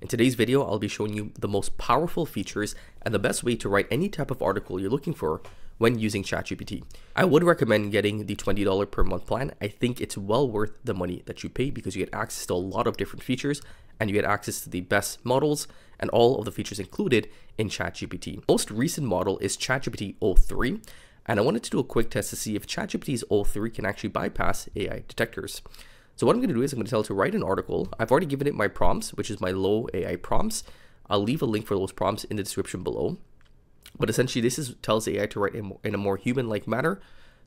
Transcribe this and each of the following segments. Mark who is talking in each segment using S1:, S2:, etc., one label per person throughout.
S1: In today's video, I'll be showing you the most powerful features and the best way to write any type of article you're looking for when using ChatGPT. I would recommend getting the $20 per month plan. I think it's well worth the money that you pay because you get access to a lot of different features and you get access to the best models and all of the features included in ChatGPT. Most recent model is ChatGPT o3, and I wanted to do a quick test to see if ChatGPT's o3 can actually bypass AI detectors. So what I'm going to do is I'm going to tell it to write an article. I've already given it my prompts, which is my low AI prompts. I'll leave a link for those prompts in the description below. But essentially, this is tells AI to write in, a more human-like manner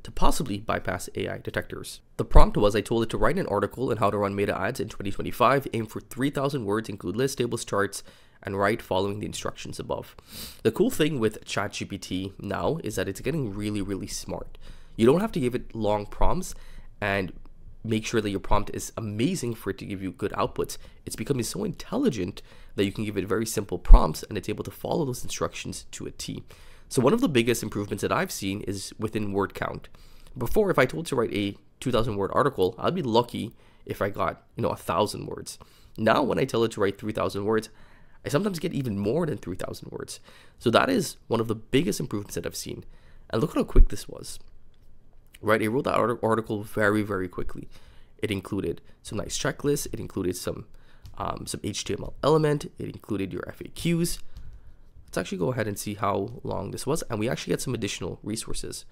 S1: to possibly bypass AI detectors. The prompt was I told it to write an article on how to run meta ads in 2025, aim for 3,000 words, include list, tables, charts, and write following the instructions above. The cool thing with ChatGPT now is that it's getting really, really smart. You don't have to give it long prompts, and make sure that your prompt is amazing for it to give you good outputs. It's becoming so intelligent that you can give it very simple prompts and it's able to follow those instructions to a T. So one of the biggest improvements that I've seen is within word count. Before, if I told to write a 2,000 word article, I'd be lucky if I got, you know, a thousand words. Now, when I tell it to write 3,000 words, I sometimes get even more than 3,000 words. So that is one of the biggest improvements that I've seen. And look at how quick this was right? It wrote that article very, very quickly. It included some nice checklists. It included some um, some HTML element. It included your FAQs. Let's actually go ahead and see how long this was, and we actually get some additional resources.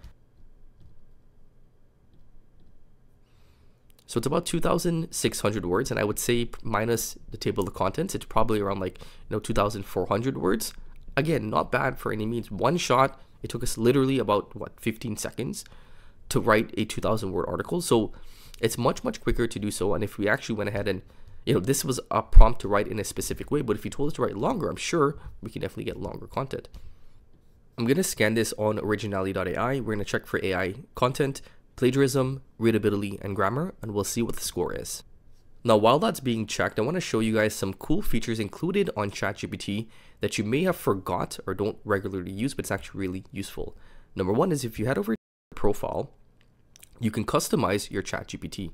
S1: So it's about 2,600 words, and I would say minus the table of contents, it's probably around like you know 2,400 words. Again, not bad for any means. One shot, it took us literally about what 15 seconds to write a 2000 word article. So it's much, much quicker to do so. And if we actually went ahead and, you know, this was a prompt to write in a specific way, but if you told us to write longer, I'm sure we can definitely get longer content. I'm going to scan this on originality.ai. We're going to check for AI content, plagiarism, readability, and grammar, and we'll see what the score is. Now, while that's being checked, I want to show you guys some cool features included on ChatGPT that you may have forgot or don't regularly use, but it's actually really useful. Number one is if you head over to your profile, you can customize your ChatGPT.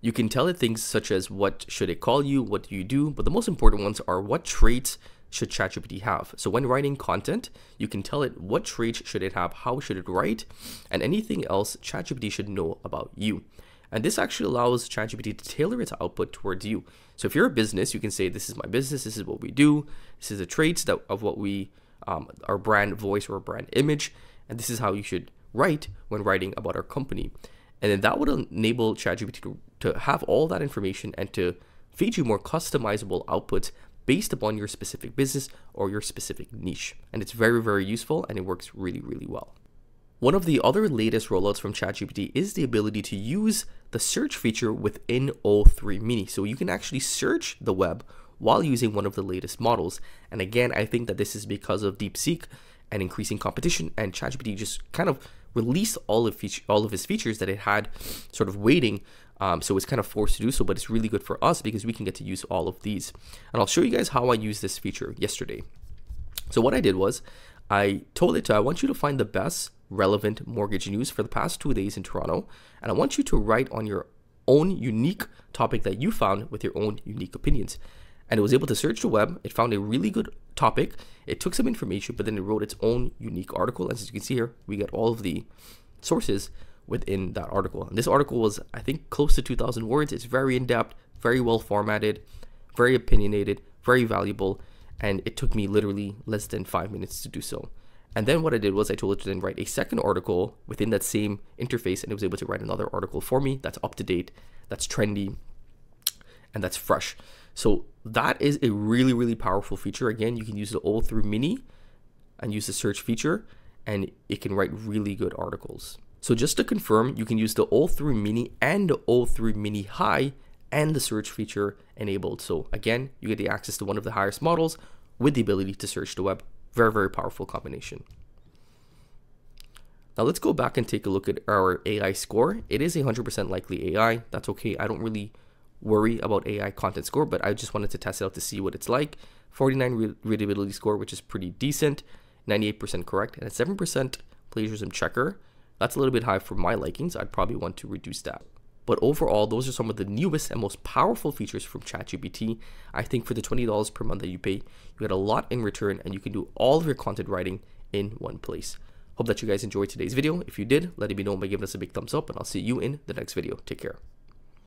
S1: You can tell it things such as what should it call you, what do you do, but the most important ones are what traits should ChatGPT have. So when writing content, you can tell it what traits should it have, how should it write, and anything else ChatGPT should know about you. And this actually allows ChatGPT to tailor its output towards you. So if you're a business, you can say, this is my business, this is what we do, this is the traits that, of what we, um, our brand voice or brand image, and this is how you should write when writing about our company. And then that would enable ChatGPT to, to have all that information and to feed you more customizable outputs based upon your specific business or your specific niche. And it's very, very useful and it works really, really well. One of the other latest rollouts from ChatGPT is the ability to use the search feature within O3 Mini. So you can actually search the web while using one of the latest models. And again, I think that this is because of DeepSeek and increasing competition and ChatGPT just kind of release all of feature, all of his features that it had sort of waiting. Um, so it's kind of forced to do so, but it's really good for us because we can get to use all of these. And I'll show you guys how I used this feature yesterday. So what I did was I told it to, I want you to find the best relevant mortgage news for the past two days in Toronto. And I want you to write on your own unique topic that you found with your own unique opinions and it was able to search the web. It found a really good topic. It took some information, but then it wrote its own unique article. And as you can see here, we get all of the sources within that article. And this article was, I think, close to 2,000 words. It's very in depth, very well formatted, very opinionated, very valuable. And it took me literally less than five minutes to do so. And then what I did was I told it to then write a second article within that same interface, and it was able to write another article for me that's up to date, that's trendy, and that's fresh. So that is a really, really powerful feature. Again, you can use the O3 Mini and use the search feature, and it can write really good articles. So just to confirm, you can use the O3 Mini and the O3 Mini High and the search feature enabled. So again, you get the access to one of the highest models with the ability to search the web. Very, very powerful combination. Now let's go back and take a look at our AI score. It is 100% likely AI. That's okay. I don't really worry about AI content score, but I just wanted to test it out to see what it's like. 49 re readability score, which is pretty decent, 98% correct, and a 7% plagiarism checker. That's a little bit high for my likings. I'd probably want to reduce that. But overall, those are some of the newest and most powerful features from ChatGPT. I think for the $20 per month that you pay, you get a lot in return and you can do all of your content writing in one place. Hope that you guys enjoyed today's video. If you did, let it be known by giving us a big thumbs up and I'll see you in the next video. Take care.